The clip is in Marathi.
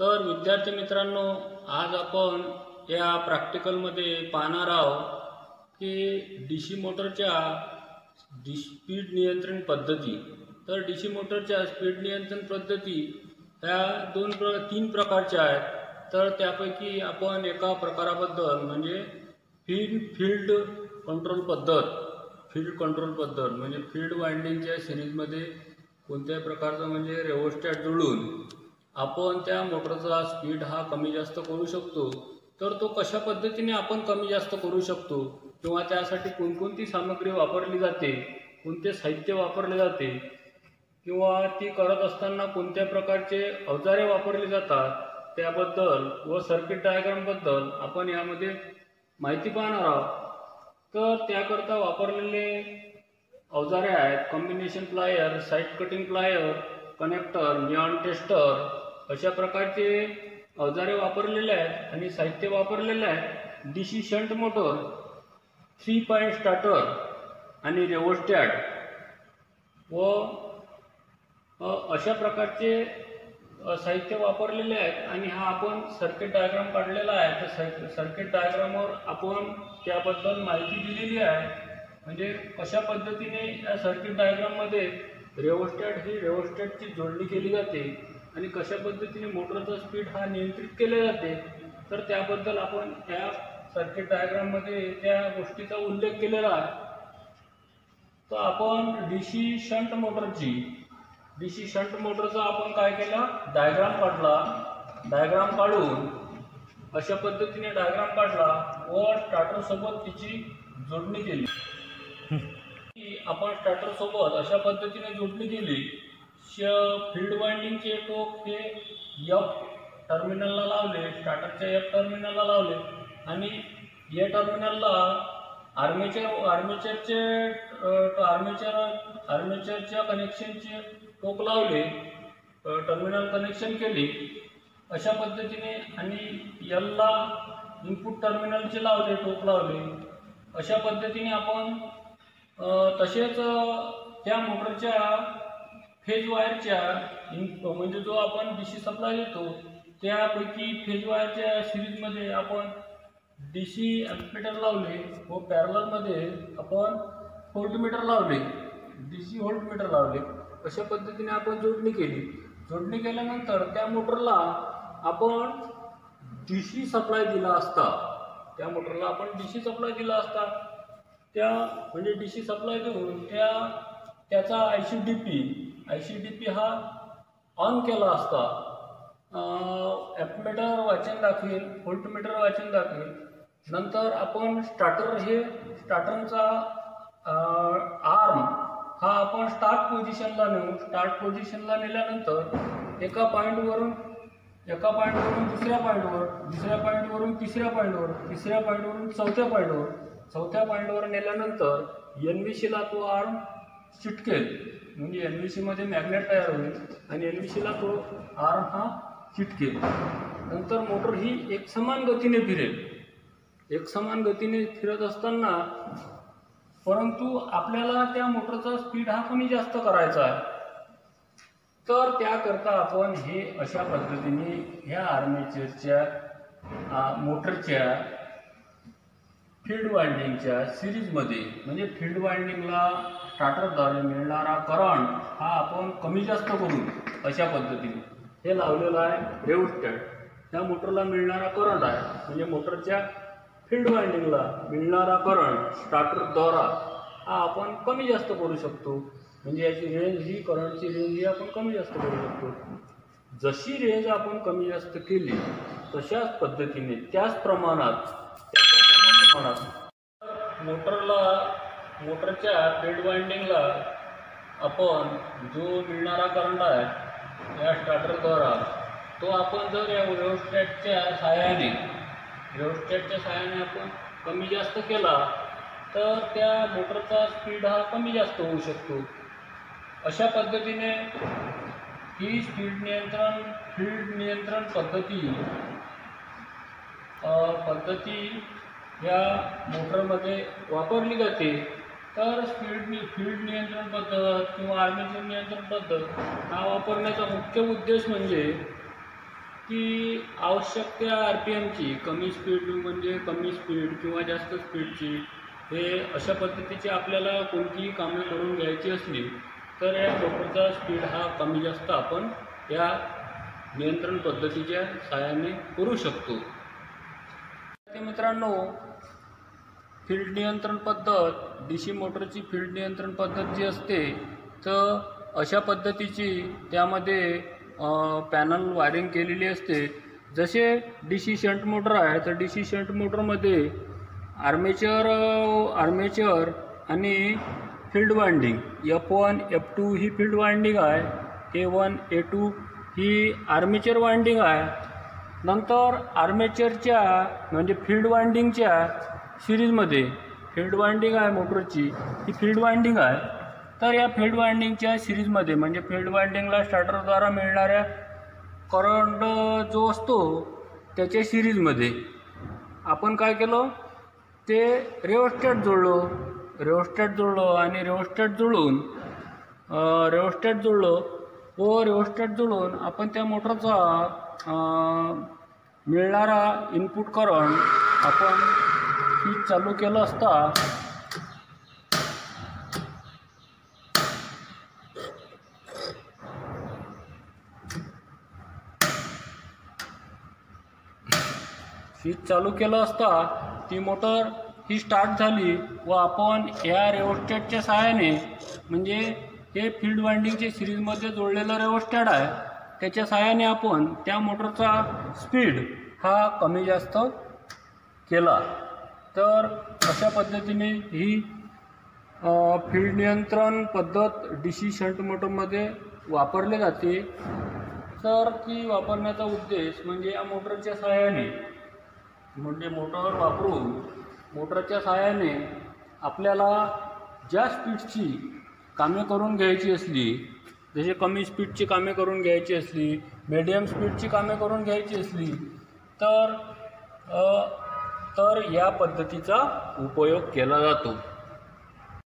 तर विद्यार्थी मित्रांनो आज आपण या प्रॅक्टिकलमध्ये पाहणार आहोत की डी सी मोटरच्या डि स्पीड नियंत्रण पद्धती. तर डी सी मोटरच्या स्पीड नियंत्रण पद्धती ह्या दोन प्र तीन प्रकारच्या आहेत. तर त्यापैकी आपण एका प्रकाराबद्दल म्हणजे फील्ड फील्ड कंट्रोल पद्धत फील्ड कंट्रोल पद्धत म्हणजे फील्ड वाइंडिंगच्या सिरीजमध्ये कोणत्याही प्रकारचं म्हणजे रेवोस्टॅट जुळून आपण त्या मोटरचा स्पीड हा कमी जास्त करू शकतो. तर तो कशा पद्धतीने आपण कमी जास्त करू शकतो? किंवा त्यासाठी कोणकोणती सामग्री वापरली जाते? कोणते साहित्य वापरले जाते? किंवा ती करत असताना कोणत्या प्रकारचे अवजारे वापरली जातात? त्याबद्दल व सर्किट डायग्रामबद्दल आपण यामध्ये माहिती पाहणार आहोत. तर त्याकरता वापरलेले अवजारे आहेत. Combination plier side cutting plier connector neon tester अशा प्रकारचे अवजारे वापरलेले आहेत आणि साहित्य वापरलेलं आहे D C shunt motor three point starter आणि रेवोस्टॅट व अशा प्रकारचे साहित्य वापरलेले आहेत आणि हा आपण सर्किट डायग्राम काढलेला आहे. तर सर सर्किट डायग्रामवर आपण त्याबद्दल माहिती दिलेली आहे. म्हणजे कशा पद्धतीने या सर्किट डायग्राममध्ये रेवोस्टॅट ही रेवोस्टॅटची जोडणी केली जाते आणि कशा पद्धतीने मोटरचा स्पीड हा नियंत्रित केला जाते तर त्याबद्दल आपण त्या सर्किट डायग्राममध्ये त्या गोष्टीचा उल्लेख केलेला आहे. तर आपण डी सी शंट मोटरची डी सी शंट मोटरचा आपण काय केला? डायग्राम काढला. डायग्राम काढून अशा पद्धतीने डायग्राम काढला व स्टार्टरसोबत तिची जोडणी केली. आपण स्टार्टरसोबत अशा पद्धतीने जोडणी केली. श फील्ड वाइंडिंगचे टोक हे यफ टर्मिनलला लावले स्टार्टरच्या एफ टर्मिनलला लावले. आणि या टर्मिनलला आर्मेचर आर्मेचरचे आर्मेचर आर्मेचरच्या कनेक्शनचे टोक लावले टर्मिनल कनेक्शन केले. अशा पद्धतीने आणि यलला इनपुट टर्मिनलचे लावले टोक लावले. अशा पद्धतीने आपण तसेच त्या मोटरच्या फेज वायरच्या इन म्हणजे जो आपण डी सी सप्लाय देतो त्यापैकी फेज वायरच्या सिरीजमध्ये आपण डी सी ॲम्पिटर लावले व पॅरलरमध्ये आपण व्होल्टमीटर लावले. डी सी व्होल्टमीटर लावले. अशा पद्धतीने आपण जोडणी केली. जोडणी केल्यानंतर त्या मोटरला आपण डी सी सप्लाय दिला असता. त्या मोटरला आपण डी सी सप्लाय दिला असता. त्या म्हणजे डी सी सप्लाय देऊन त्या त्याचा I C D P I C D P हा ऑन केला असता. ॲपमीटर वाचन दाखवेल व्होल्टमीटर वाचन दाखवेल. नंतर आपण स्टार्टर हे स्टार्टरचा आर्म हा आपण स्टार्ट पोझिशनला नेऊ. स्टार्ट पोझिशनला नेल्यानंतर एका पॉईंटवरून एका पॉईंटवरून दुसऱ्या पॉईंटवर दुसऱ्या पॉईंटवरून तिसऱ्या पॉईंटवर तिसऱ्या पॉईंटवरून चौथ्या पॉईंटवर चौथ्या पॉईंटवर नेल्यानंतर एन व्ही सीला तो आर्म चिटकेल. म्हणजे एन व्ही सीमध्ये मॅग्नेट तयार होईल आणि एन व्ही सीला तो आर्म हा चिटकेल. नंतर मोटर ही एक समान गतीने फिरेल. एक समान गतीने फिरत असताना परंतु आपल्याला त्या मोटरचा स्पीड हा कमी जास्त करायचा आहे. तर त्याकरता आपण हे अशा पद्धतीने ह्या आर्मेचरच्या मोटरच्या फील्ड वाइंडिंगच्या सिरीजमध्ये म्हणजे फील्ड वाइंडिंगला स्टार्टरद्वारे मिळणारा करंट हा आपण कमी जास्त करू अशा पद्धतीने. हे लावलेलं आहे रेवस्टॅट त्या मोटरला मिळणारा करंट आहे. म्हणजे मोटरच्या फील्ड वाइंडिंगला मिळणारा करंट स्टार्टरद्वारा हा आपण कमी जास्त करू शकतो. म्हणजे याची रेंज ही करंटची रेंज ही आपण कमी जास्त करू शकतो. जशी रेंज आपण कमी जास्त केली तशाच पद्धतीने त्याच प्रमाणात होणार मोटरला मोटरच्या पेड वाइंडिंगला आपण जो मिळणारा करंट आहे या स्टार्टरद्वारा तो आपण जर या व्यवस्थेटच्या सहाय्याने व्यवस्थेटच्या सहाय्याने आपण कमी जास्त केला तर त्या मोटरचा स्पीड हा कमी जास्त होऊ शकतो. अशा पद्धतीने ही स्पीड नियंत्रण फील्ड नियंत्रण पद्धती पद्धती या मोटरमध्ये वापरली जाते. तर स्पीड नि फील्ड नियंत्रण पद्धत किंवा आर्मेचर नियंत्रण पद्धत हा वापरण्याचा मुख्य उद्देश म्हणजे की आवश्यक त्या आर पी एमची कमी स्पीड म्हणजे कमी स्पीड किंवा जास्त स्पीडची हे अशा पद्धतीची आपल्याला कोणतीही कामे करून घ्यायची असली तर या मोटरचा स्पीड हा कमी जास्त आपण या नियंत्रण पद्धतीच्या सहाय्याने करू शकतो. ते मित्रांनो फील्ड नियंत्रण पद्धत डी सी मोटरची फील्ड नियंत्रण पद्धत जी असते तर अशा पद्धतीची त्यामध्ये पॅनल वायरिंग केलेली असते. जसे डी सी शंट मोटर आहे तर डी सी शंट मोटरमध्ये आर्मेचर आर्मेचर आणि field winding F one F two ही फील्ड वाइंडिंग आहे ए वन ए टू ही आर्मेचर वाइंडिंग आहे. नंतर आर्मेचरच्या म्हणजे फील्ड वाइंडिंगच्या सिरीजमध्ये फील्ड वाइंडिंग आहे मोटरची. ही फील्ड वाइंडिंग आहे. तर या फील्ड वाइंडिंगच्या सिरीजमध्ये म्हणजे फील्ड वाइंडिंगला स्टार्टरद्वारा मिळणाऱ्या करंट जो असतो त्याच्या सिरीजमध्ये. आपण काय केलं? ते रेओस्टॅट जोडलो रेओस्टॅट जोडलो आणि रेओस्टॅट जोडून रेओस्टॅट जुळलो. व रिओस्टेट जोडून आपण त्या मोटरचा मिळणारा इनपुट करंट आपण स्विच चालू केलं असता स्विच चालू केलं असता ती मोटर ही स्टार्ट झाली व आपण या रेओस्टॅटच्या सहाय्याने म्हणजे हे फील्ड वाइंडिंगच्या सिरीजमध्ये जोडलेलं रेओस्टॅट आहे त्याच्या सहाय्याने आपण त्या मोटरचा स्पीड हा कमी जास्त केला. तर अशा पद्धतीने ही फीड नियंत्रण पद्धत डी सी शंट वापरली जाते. तर ती वापरण्याचा उद्देश म्हणजे या मोटरच्या सहाय्याने म्हणजे मोटर वापरून मोटरच्या सहाय्याने आपल्याला ज्या स्पीडची कामे करून घ्यायची असली जसे कमी स्पीडची कामे करून घ्यायची असली मिडियम स्पीडची कामे करून घ्यायची असली तर तर या पद्धतीचा उपयोग केला जातो.